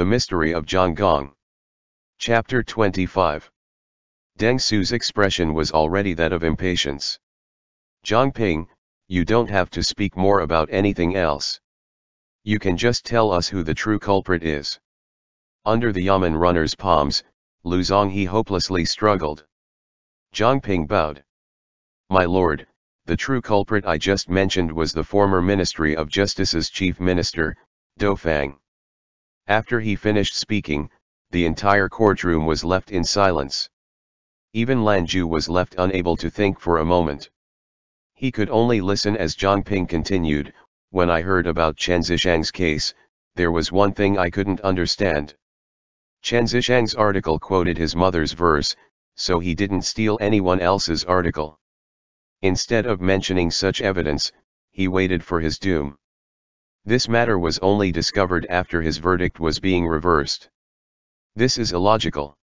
The Mystery of Zhang Gong. Chapter 25 Deng Su's expression was already that of impatience. Zhang Ping, you don't have to speak more about anything else. You can just tell us who the true culprit is. Under the Yamen runner's palms, Lu Zonghe hopelessly struggled. Zhang Ping bowed. My lord, the true culprit I just mentioned was the former Ministry of Justice's chief minister, Dou Fang. After he finished speaking, the entire courtroom was left in silence. Even Lan Ju was left unable to think for a moment. He could only listen as Zhang Ping continued, when I heard about Chen Zishang's case, there was one thing I couldn't understand. Chen Zishang's article quoted his mother's verse, so he didn't steal anyone else's article. Instead of mentioning such evidence, he waited for his doom. This matter was only discovered after his verdict was being reversed. This is illogical.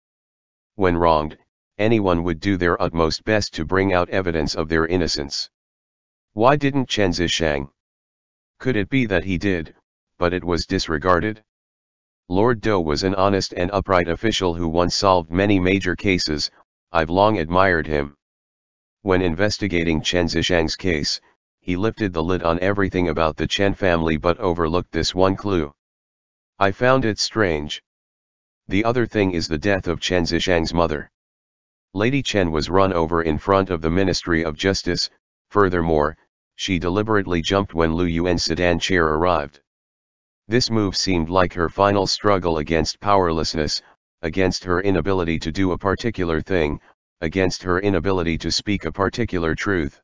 When wronged, anyone would do their utmost best to bring out evidence of their innocence. Why didn't Chen Zishang? Could it be that he did, but it was disregarded? Lord Dou was an honest and upright official who once solved many major cases, I've long admired him. When investigating Chen Zishang's case, he lifted the lid on everything about the Chen family but overlooked this one clue. I found it strange. The other thing is the death of Chen Zishang's mother. Lady Chen was run over in front of the Ministry of Justice, furthermore, she deliberately jumped when Lu Yuan's sedan chair arrived. This move seemed like her final struggle against powerlessness, against her inability to do a particular thing, against her inability to speak a particular truth.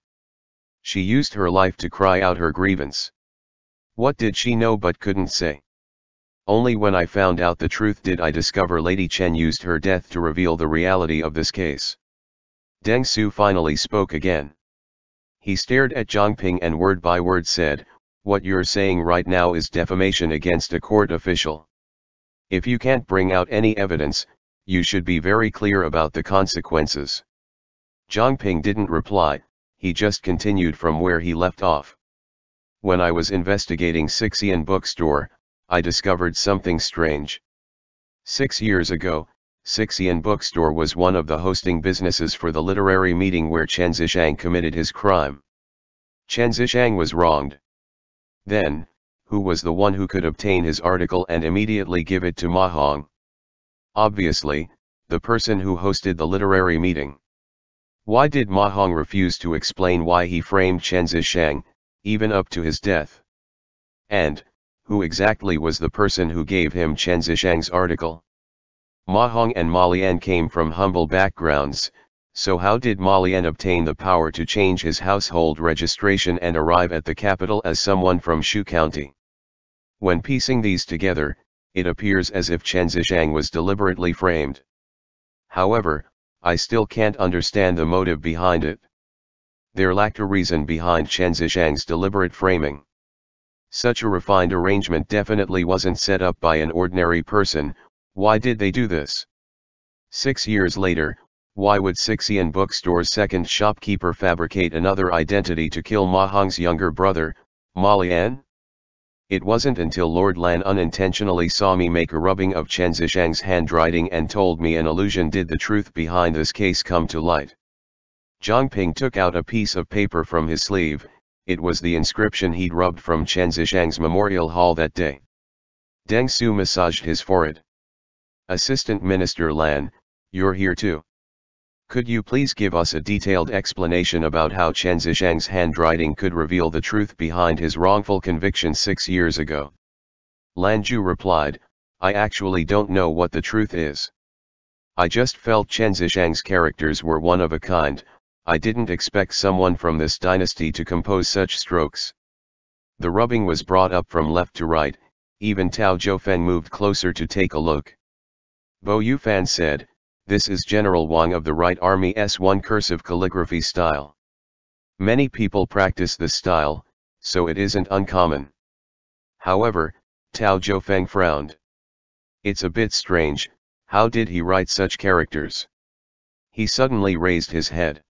She used her life to cry out her grievance. What did she know but couldn't say? Only when I found out the truth did I discover Lady Chen used her death to reveal the reality of this case. Deng Su finally spoke again. He stared at Zhang Ping and word by word said, what you're saying right now is defamation against a court official. If you can't bring out any evidence, you should be very clear about the consequences. Zhang Ping didn't reply, he just continued from where he left off. When I was investigating Sixian bookstore, I discovered something strange. Six years ago, Sixian bookstore was one of the hosting businesses for the literary meeting where Chen Zishang committed his crime. Chen Zishang was wronged. Then, who was the one who could obtain his article and immediately give it to Ma Hong? Obviously, the person who hosted the literary meeting. Why did Ma Hong refuse to explain why he framed Chen Zishang, even up to his death? And, who exactly was the person who gave him Chen Zishang's article? Ma Hong and Ma Lian came from humble backgrounds, so how did Ma Lian obtain the power to change his household registration and arrive at the capital as someone from Shu County? When piecing these together, it appears as if Chen Zishang was deliberately framed. However, I still can't understand the motive behind it. There lacked a reason behind Chen Zishang's deliberate framing. Such a refined arrangement definitely wasn't set up by an ordinary person, why did they do this? Six years later, why would Sixian bookstore's second shopkeeper fabricate another identity to kill Ma Hong's younger brother, Ma Lian? It wasn't until Lord Lan unintentionally saw me make a rubbing of Chen Zishang's handwriting and told me an illusion did the truth behind this case come to light. Zhang Ping took out a piece of paper from his sleeve, it was the inscription he'd rubbed from Chen Zishang's memorial hall that day. Deng Su massaged his forehead. Assistant Minister Lan, you're here too. Could you please give us a detailed explanation about how Chen Zishang's handwriting could reveal the truth behind his wrongful conviction six years ago? Lan Ju replied, I actually don't know what the truth is. I just felt Chen Zishang's characters were one of a kind, I didn't expect someone from this dynasty to compose such strokes. The rubbing was brought up from left to right, even Tao Zhoufeng moved closer to take a look. Bo Yufan said, this is General Wang of the Right Army S1 cursive calligraphy style. Many people practice this style, so it isn't uncommon. However, Tao Zhoufeng frowned. It's a bit strange, how did he write such characters? He suddenly raised his head.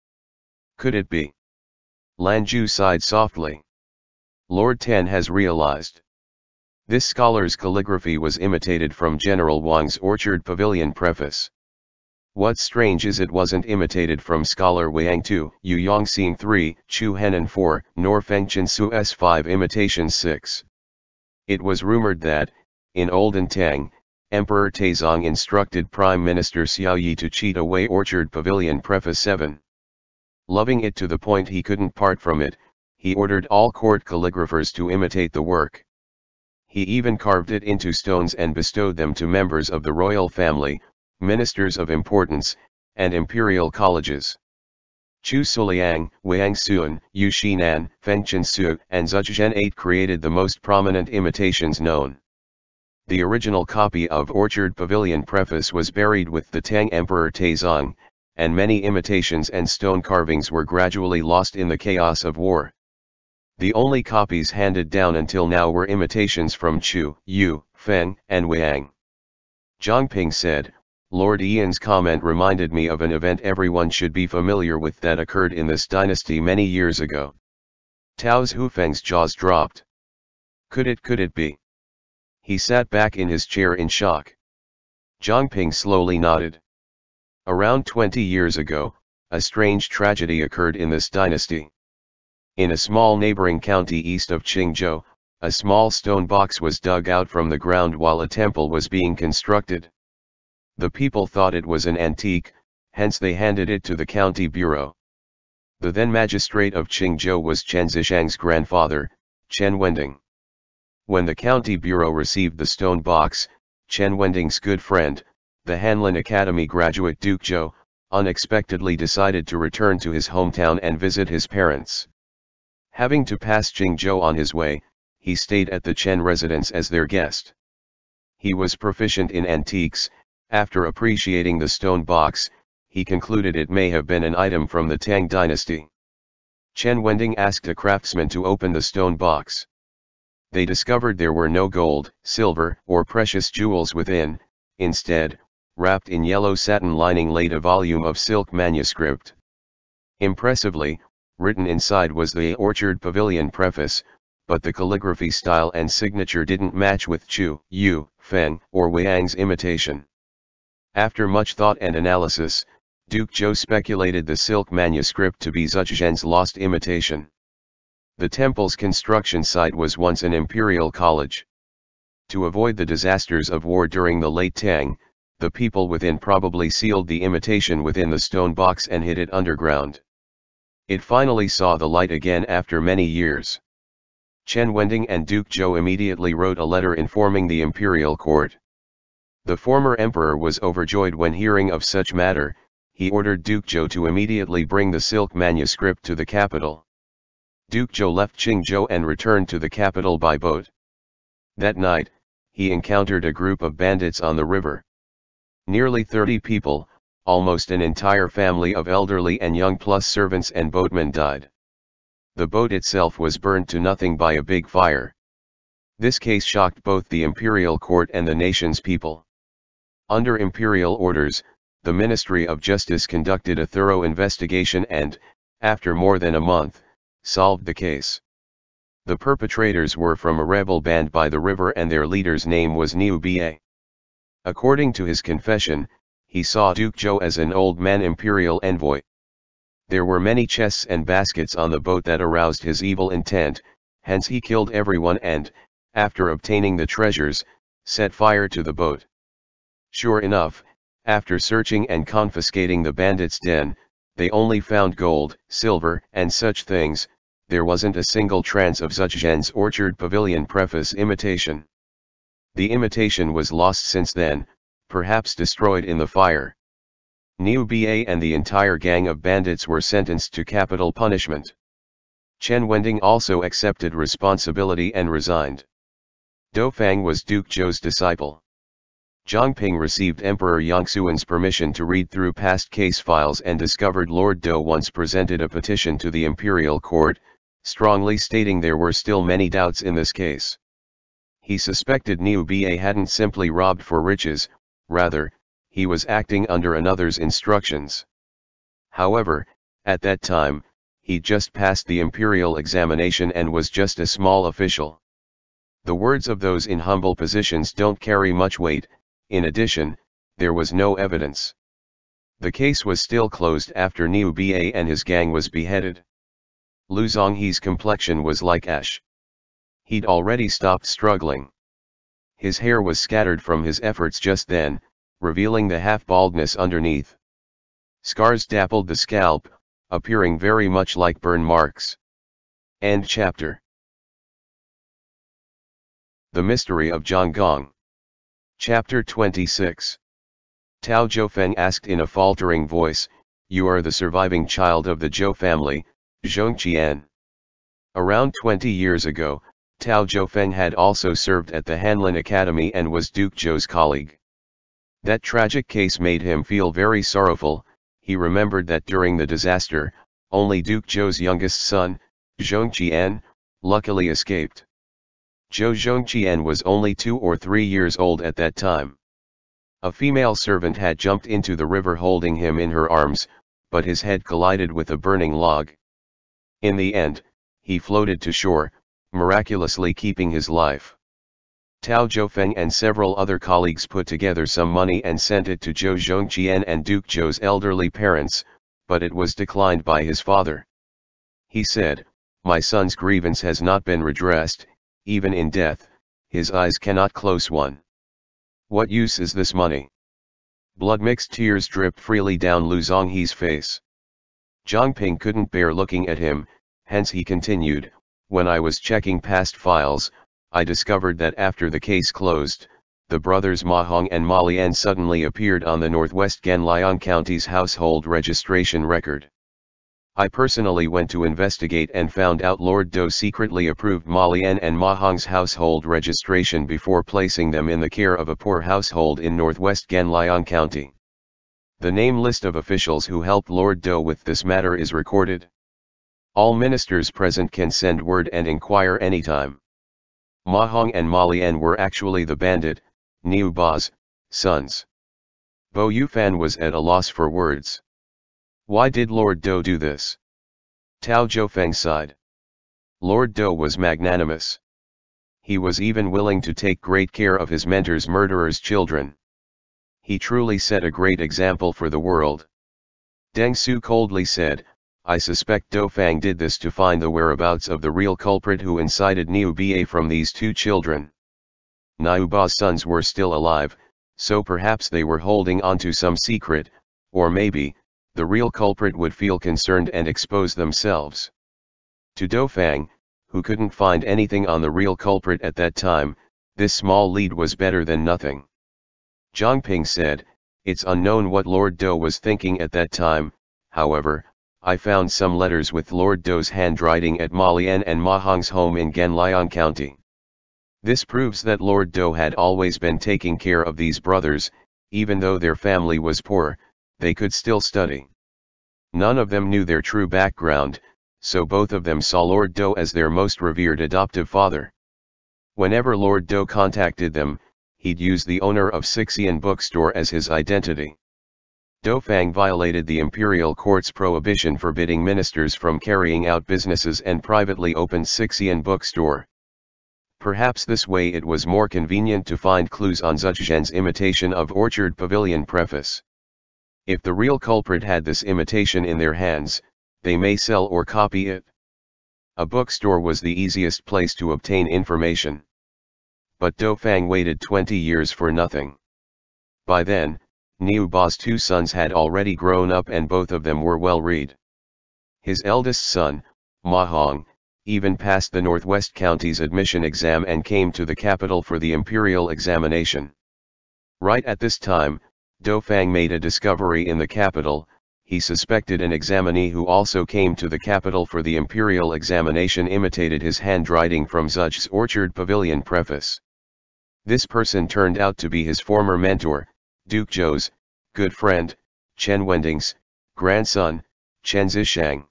Could it be? Lan Ju sighed softly. Lord Tan has realized. This scholar's calligraphy was imitated from General Wang's Orchard Pavilion preface. What's strange is it wasn't imitated from scholar Wang 2, Yu Yongxing 3, Chu Henan 4, nor Feng Su S 5 imitations 6. It was rumored that, in olden Tang, Emperor Taizong instructed Prime Minister Xiao Yi to cheat away Orchard Pavilion Preface 7. Loving it to the point he couldn't part from it, he ordered all court calligraphers to imitate the work. He even carved it into stones and bestowed them to members of the royal family, ministers of importance, and imperial colleges. Chu Suiliang, Wang Suan, Yu Shinan, Feng Su, and Zhuzhen 8 created the most prominent imitations known. The original copy of Orchard Pavilion preface was buried with the Tang Emperor Taizong, and many imitations and stone carvings were gradually lost in the chaos of war. The only copies handed down until now were imitations from Chu, Yu, Feng, and Wang. Zhang Ping said, Lord Lan's comment reminded me of an event everyone should be familiar with that occurred in this dynasty many years ago. Tao Zhoufeng's jaws dropped. Could it could it be? He sat back in his chair in shock. Zhang Ping slowly nodded. Around 20 years ago, a strange tragedy occurred in this dynasty. In a small neighboring county east of Qingzhou, a small stone box was dug out from the ground while a temple was being constructed. The people thought it was an antique, hence they handed it to the county bureau. The then magistrate of Qingzhou was Chen Zishang's grandfather, Chen Wending. When the county bureau received the stone box, Chen Wending's good friend, the Hanlin Academy graduate Duke Zhou, unexpectedly decided to return to his hometown and visit his parents. Having to pass Qingzhou on his way, he stayed at the Chen residence as their guest. He was proficient in antiques, after appreciating the stone box, he concluded it may have been an item from the Tang dynasty. Chen Wending asked a craftsman to open the stone box. They discovered there were no gold, silver, or precious jewels within, instead, wrapped in yellow satin lining laid a volume of silk manuscript. Impressively, written inside was the Orchard Pavilion preface, but the calligraphy style and signature didn't match with Chu, Yu, Feng, or Wang's imitation. After much thought and analysis, Duke Zhou speculated the silk manuscript to be Zhuzhen's lost imitation. The temple's construction site was once an imperial college. To avoid the disasters of war during the late Tang, the people within probably sealed the imitation within the stone box and hid it underground. It finally saw the light again after many years. Chen Wending and Duke Zhou immediately wrote a letter informing the imperial court. The former emperor was overjoyed when hearing of such matter, he ordered Duke Zhou to immediately bring the silk manuscript to the capital. Duke Zhou left Qingzhou and returned to the capital by boat. That night, he encountered a group of bandits on the river. Nearly 30 people, almost an entire family of elderly and young plus servants and boatmen died. The boat itself was burned to nothing by a big fire. This case shocked both the imperial court and the nation's people. Under imperial orders, the Ministry of Justice conducted a thorough investigation and, after more than a month, solved the case. The perpetrators were from a rebel band by the river and their leader's name was Niu Ba. According to his confession, he saw Duke Zhou as an old man imperial envoy. There were many chests and baskets on the boat that aroused his evil intent, hence he killed everyone and, after obtaining the treasures, set fire to the boat. Sure enough, after searching and confiscating the bandits' den, they only found gold, silver, and such things, there wasn't a single trance of Zhuzhen's Orchard Pavilion preface imitation. The imitation was lost since then, perhaps destroyed in the fire. Niu Ba and the entire gang of bandits were sentenced to capital punishment. Chen Wending also accepted responsibility and resigned. Dou Fang was Duke Zhou's disciple. Zhang Ping received Emperor Yongxuan's permission to read through past case files and discovered Lord Dou once presented a petition to the imperial court, strongly stating there were still many doubts in this case. He suspected Niu Ba hadn't simply robbed for riches, rather, he was acting under another's instructions. However, at that time, he just passed the imperial examination and was just a small official. The words of those in humble positions don't carry much weight, in addition, there was no evidence. The case was still closed after Niu Ba and his gang was beheaded. Lu Zonghe's complexion was like ash. He'd already stopped struggling. His hair was scattered from his efforts just then, revealing the half-baldness underneath. Scars dappled the scalp, appearing very much like burn marks. End chapter. The Mystery of Zhang Gong. Chapter 26. Tao Zhoufeng asked in a faltering voice, You are the surviving child of the Zhou family, Zhongqian. Around 20 years ago, Tao Zhoufeng had also served at the Hanlin Academy and was Duke Zhou's colleague. That tragic case made him feel very sorrowful, he remembered that during the disaster, only Duke Zhou's youngest son, Zhongqian, luckily escaped. Zhou Zhongqian was only two or three years old at that time. A female servant had jumped into the river holding him in her arms, but his head collided with a burning log. In the end, he floated to shore, miraculously keeping his life. Tao Zhoufeng and several other colleagues put together some money and sent it to Zhou Zhongqian and Duke Zhou's elderly parents, but it was declined by his father. He said, My son's grievance has not been redressed, even in death, his eyes cannot close one. What use is this money? Blood-mixed tears dripped freely down Lu Zonghe's face. Zhang Ping couldn't bear looking at him, hence he continued, when I was checking past files, I discovered that after the case closed, the brothers Ma Hong and Ma Lian suddenly appeared on the Northwest Ganliang County's household registration record. I personally went to investigate and found out Lord Dou secretly approved Ma Lian and Ma Hong's household registration before placing them in the care of a poor household in Northwest Ganliang County. The name list of officials who helped Lord Dou with this matter is recorded. All ministers present can send word and inquire anytime. Ma Hong and Ma Lian were actually the bandit, Niu Ba's, sons. Bo Yufan was at a loss for words. Why did Lord Dou do this? Tao Zhoufeng sighed. Lord Dou was magnanimous. He was even willing to take great care of his mentor's murderer's children. He truly set a great example for the world. Deng Su coldly said, I suspect Dou Fang did this to find the whereabouts of the real culprit who incited Niu from these two children. Niu sons were still alive, so perhaps they were holding on to some secret, or maybe, the real culprit would feel concerned and expose themselves. To Dou Fang, who couldn't find anything on the real culprit at that time, this small lead was better than nothing. Zhang Ping said, it's unknown what Lord Dou was thinking at that time, however, I found some letters with Lord Dou's handwriting at Ma Lian and Ma Hong's home in Ganliang County. This proves that Lord Dou had always been taking care of these brothers, even though their family was poor, they could still study. None of them knew their true background, so both of them saw Lord Dou as their most revered adoptive father. Whenever Lord Dou contacted them, he'd use the owner of Sixian bookstore as his identity. Dou Fang violated the imperial court's prohibition forbidding ministers from carrying out businesses and privately opened Sixian bookstore. Perhaps this way it was more convenient to find clues on Zhuzhen's imitation of Orchard Pavilion preface. If the real culprit had this imitation in their hands, they may sell or copy it. A bookstore was the easiest place to obtain information. But Dou Fang waited 20 years for nothing. By then, Niu Ba's two sons had already grown up and both of them were well read. His eldest son, Ma Hong, even passed the Northwest County's admission exam and came to the capital for the imperial examination. Right at this time, Dou Fang made a discovery in the capital, he suspected an examinee who also came to the capital for the imperial examination imitated his handwriting from Zhuzhen's Orchard Pavilion preface. This person turned out to be his former mentor, Duke Zhou's, good friend, Chen Wending's, grandson, Chen Zishang.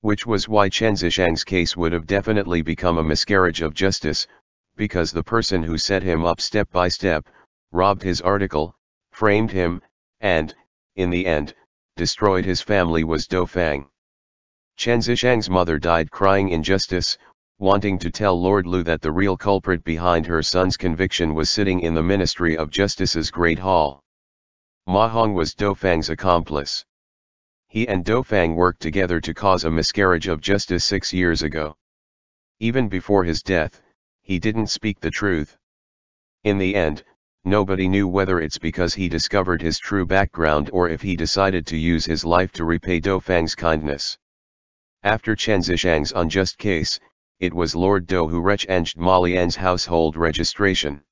Which was why Chen Zishang's case would have definitely become a miscarriage of justice, because the person who set him up step by step, robbed his article, framed him, and, in the end, destroyed his family was Dou Fang. Chen Zishang's mother died crying injustice, wanting to tell Lord Liu that the real culprit behind her son's conviction was sitting in the Ministry of Justice's Great Hall. Ma Hong was Dou Fang's accomplice. He and Dou Fang worked together to cause a miscarriage of justice six years ago. Even before his death, he didn't speak the truth. In the end, nobody knew whether it's because he discovered his true background or if he decided to use his life to repay Dou Fang's kindness. After Chen Zishang's unjust case, it was Lord Dou who rechanged Ma Lian's household registration.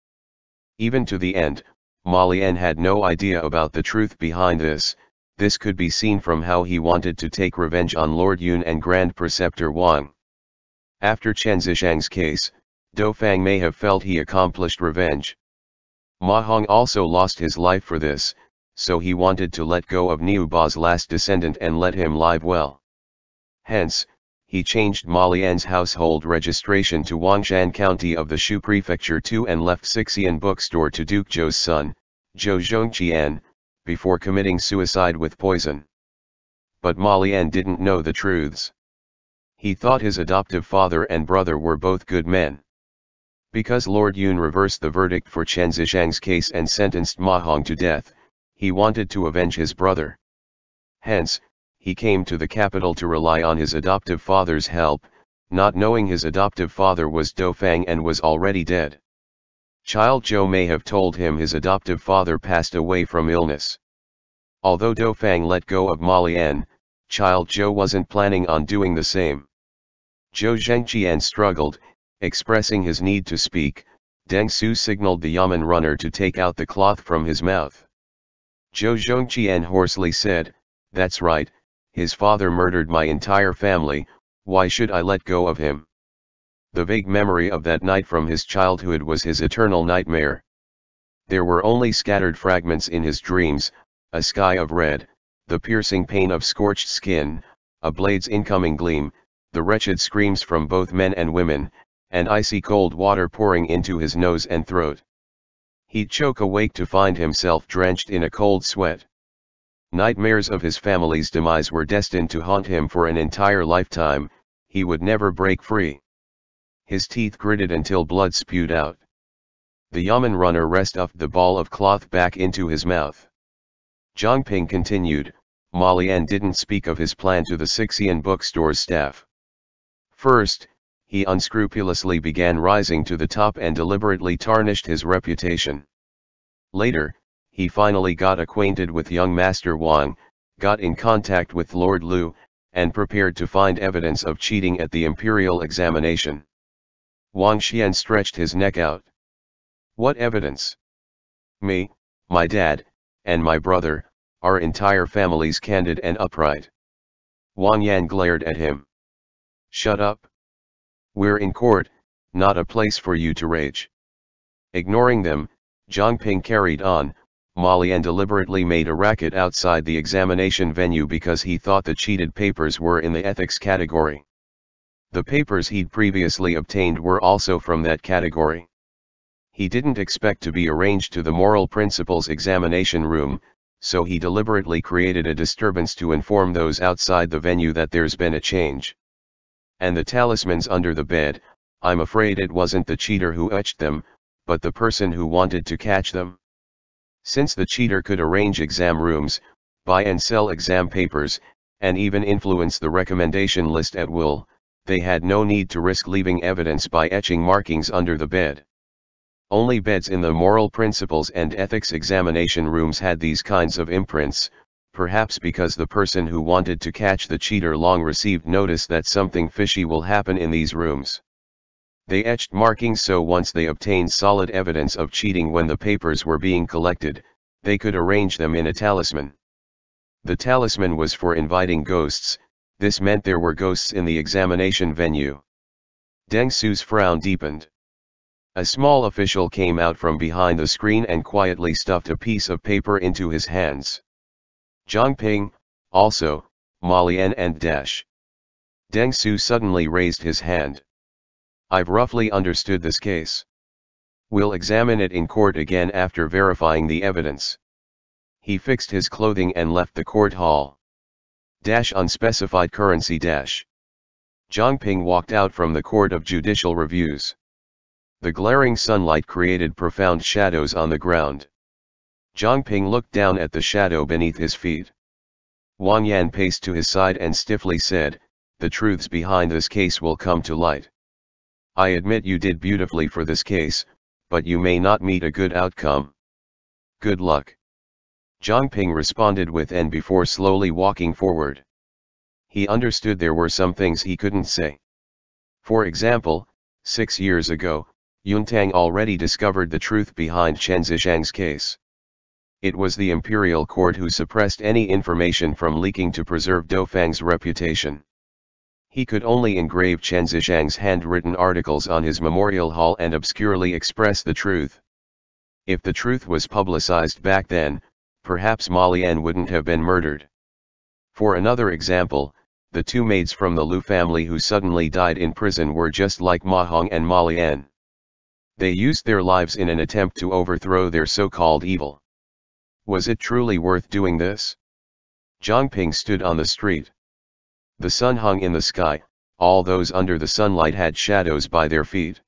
Even to the end, Ma Lian had no idea about the truth behind this, this could be seen from how he wanted to take revenge on Lord Yun and Grand Preceptor Wang. After Chen Zishang's case, Dou Fang may have felt he accomplished revenge. Ma Hong also lost his life for this, so he wanted to let go of Niu Ba's last descendant and let him live well. Hence, he changed Ma Lian's household registration to Wangshan County of the Shu Prefecture too and left Sixian bookstore to Duke Zhou's son, Zhou Zhongqian, before committing suicide with poison. But Ma Lian didn't know the truths. He thought his adoptive father and brother were both good men. Because Lord Yun reversed the verdict for Chen Zishang's case and sentenced Ma Hong to death, he wanted to avenge his brother. Hence, he came to the capital to rely on his adoptive father's help, not knowing his adoptive father was Dou Fang and was already dead. Child Zhou may have told him his adoptive father passed away from illness. Although Dou Fang let go of Ma Lian, Child Zhou wasn't planning on doing the same. Zhou Zhongqian struggled, Expressing his need to speak, Deng Su signaled the Yamen runner to take out the cloth from his mouth. Zhou Zhongqian hoarsely said, That's right, his father murdered my entire family, why should I let go of him? The vague memory of that night from his childhood was his eternal nightmare. There were only scattered fragments in his dreams, a sky of red, the piercing pain of scorched skin, a blade's incoming gleam, the wretched screams from both men and women, and icy cold water pouring into his nose and throat. He'd choke awake to find himself drenched in a cold sweat. Nightmares of his family's demise were destined to haunt him for an entire lifetime, he would never break free. His teeth gritted until blood spewed out. The Yamen runner stuffed the ball of cloth back into his mouth. Zhang Ping continued, Ma Lian didn't speak of his plan to the Sixian bookstore's staff. First, he unscrupulously began rising to the top and deliberately tarnished his reputation. Later, he finally got acquainted with young Master Wang, got in contact with Lord Liu, and prepared to find evidence of cheating at the imperial examination. Wang Xian stretched his neck out. What evidence? Me, my dad, and my brother, our entire family's candid and upright. Wang Yan glared at him. Shut up. We're in court, not a place for you to rage. Ignoring them, Zhang Ping carried on, Ma Lian deliberately made a racket outside the examination venue because he thought the cheated papers were in the ethics category. The papers he'd previously obtained were also from that category. He didn't expect to be arranged to the moral principles examination room, so he deliberately created a disturbance to inform those outside the venue that there's been a change. And the talismans under the bed, I'm afraid it wasn't the cheater who etched them, but the person who wanted to catch them. Since the cheater could arrange exam rooms, buy and sell exam papers, and even influence the recommendation list at will, they had no need to risk leaving evidence by etching markings under the bed. Only beds in the moral principles and ethics examination rooms had these kinds of imprints, perhaps because the person who wanted to catch the cheater long received notice that something fishy will happen in these rooms. They etched markings so once they obtained solid evidence of cheating when the papers were being collected, they could arrange them in a talisman. The talisman was for inviting ghosts, this meant there were ghosts in the examination venue. Deng Su's frown deepened. A small official came out from behind the screen and quietly stuffed a piece of paper into his hands. Zhang Ping, also, Ma Lian and Dash. Deng Su suddenly raised his hand. I've roughly understood this case. We'll examine it in court again after verifying the evidence. He fixed his clothing and left the court hall. Dash unspecified currency dash. Zhang Ping walked out from the Court of Judicial Reviews. The glaring sunlight created profound shadows on the ground. Zhang Ping looked down at the shadow beneath his feet. Wang Yan paced to his side and stiffly said, the truths behind this case will come to light. I admit you did beautifully for this case, but you may not meet a good outcome. Good luck. Zhang Ping responded with and before slowly walking forward. He understood there were some things he couldn't say. For example, six years ago, Yuntang already discovered the truth behind Chen Zishang's case. It was the imperial court who suppressed any information from leaking to preserve Dou Fang's reputation. He could only engrave Chen Zishang's handwritten articles on his memorial hall and obscurely express the truth. If the truth was publicized back then, perhaps Ma Lian wouldn't have been murdered. For another example, the two maids from the Lu family who suddenly died in prison were just like Ma Hong and Ma Lian. They used their lives in an attempt to overthrow their so-called evil. Was it truly worth doing this? Zhang Ping stood on the street. The sun hung in the sky, all those under the sunlight had shadows by their feet.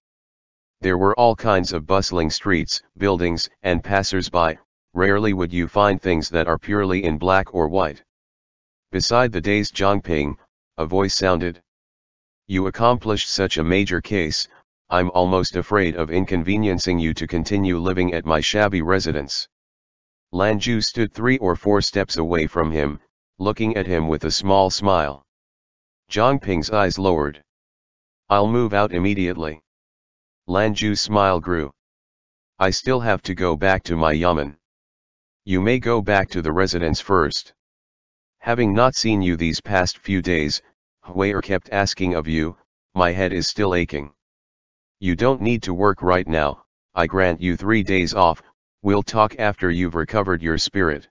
There were all kinds of bustling streets, buildings, and passers-by, rarely would you find things that are purely in black or white. Beside the dazed Zhang Ping, a voice sounded. You accomplished such a major case, I'm almost afraid of inconveniencing you to continue living at my shabby residence. Lan Ju stood three or four steps away from him, looking at him with a small smile. Zhang Ping's eyes lowered. I'll move out immediately. Lan Ju's smile grew. I still have to go back to my yamen. You may go back to the residence first. Having not seen you these past few days, Huier kept asking of you, my head is still aching. You don't need to work right now, I grant you three days off, We'll talk after you've recovered your spirit.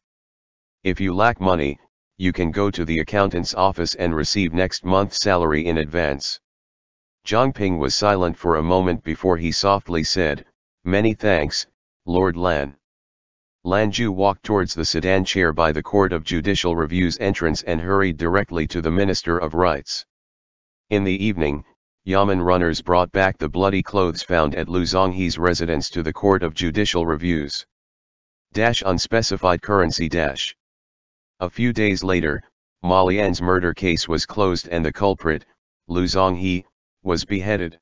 If you lack money, you can go to the accountant's office and receive next month's salary in advance. Zhang Ping was silent for a moment before he softly said, Many thanks, Lord Lan. Lan Ju walked towards the sedan chair by the Court of Judicial Review's entrance and hurried directly to the Minister of Rites. In the evening, Yamen runners brought back the bloody clothes found at Lu Zonghe's residence to the Court of Judicial Reviews. Dash unspecified currency dash. A few days later, Ma Lian's murder case was closed and the culprit, Lu Zonghe, was beheaded.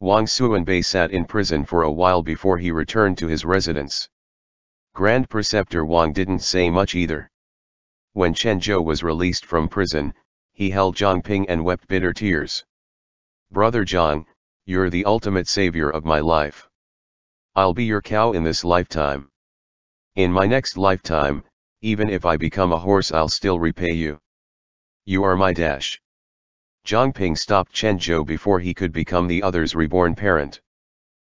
Wang Suanbei sat in prison for a while before he returned to his residence. Grand Preceptor Wang didn't say much either. When Chen Zhou was released from prison, he held Zhang Ping and wept bitter tears. Brother John, you're the ultimate savior of my life. I'll be your cow in this lifetime. In my next lifetime, even if I become a horse I'll still repay you. You are my dash. Zhang Ping stopped Chen Zhou before he could become the other's reborn parent.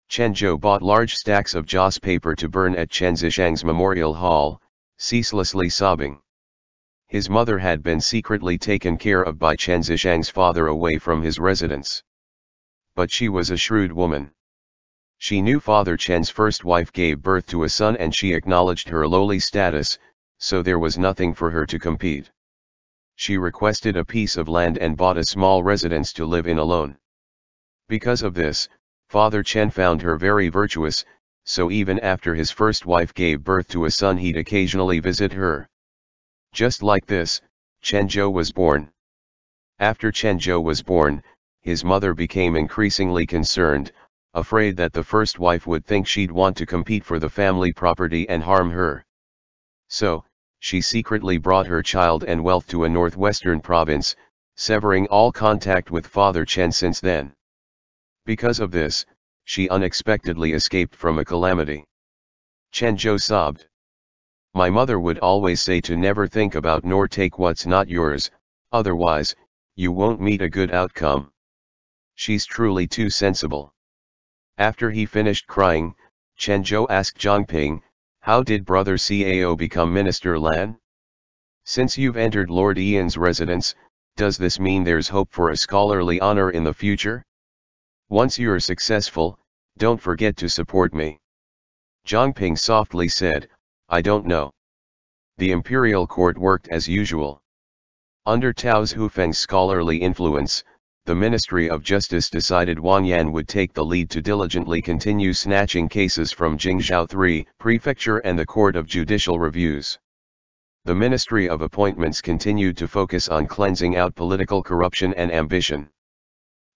Chen Zhou bought large stacks of joss paper to burn at Chen Zishang's memorial hall, ceaselessly sobbing. His mother had been secretly taken care of by Chen Zishang's father away from his residence. But she was a shrewd woman. She knew Father Chen's first wife gave birth to a son and she acknowledged her lowly status, so there was nothing for her to compete. She requested a piece of land and bought a small residence to live in alone. Because of this, Father Chen found her very virtuous, so even after his first wife gave birth to a son he'd occasionally visit her. Just like this, Chen Zhou was born. After Chen Zhou was born, his mother became increasingly concerned, afraid that the first wife would think she'd want to compete for the family property and harm her. So, she secretly brought her child and wealth to a northwestern province, severing all contact with Father Chen since then. Because of this, she unexpectedly escaped from a calamity. Chen Zhou sobbed. My mother would always say to never think about nor take what's not yours, otherwise, you won't meet a good outcome. She's truly too sensible. After he finished crying, Chen Zhou asked Zhang Ping, how did brother Cao become Minister Lan? Since you've entered Lord Lan's residence, does this mean there's hope for a scholarly honor in the future? Once you're successful, don't forget to support me. Zhang Ping softly said, I don't know. The imperial court worked as usual. Under Tao Zhoufeng's scholarly influence, the Ministry of Justice decided Wang Yan would take the lead to diligently continue snatching cases from Jingzhou 3 Prefecture and the Court of Judicial Reviews. The Ministry of Appointments continued to focus on cleansing out political corruption and ambition.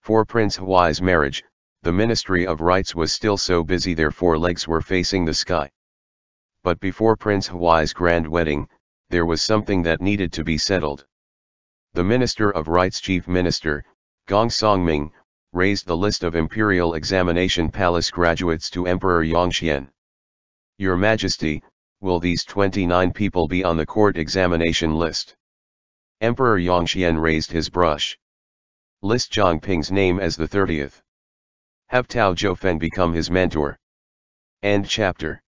For Prince Huai's marriage, the Ministry of Rites was still so busy their four legs were facing the sky. But before Prince Huai's grand wedding, there was something that needed to be settled. The Minister of Rites Chief Minister, Gong Songming, raised the list of Imperial Examination Palace graduates to Emperor Yongxian. Your Majesty, will these 29 people be on the court examination list? Emperor Yongxian raised his brush. List Zhang Ping's name as the 30th. Have Tao Zhoufeng become his mentor. End chapter.